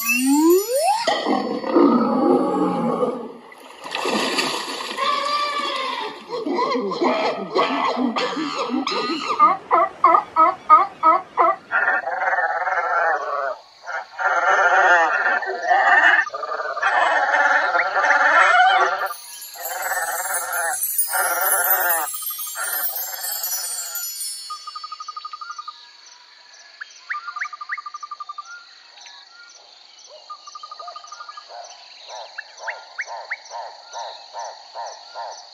Hum. Oh, oh, oh, oh, oh.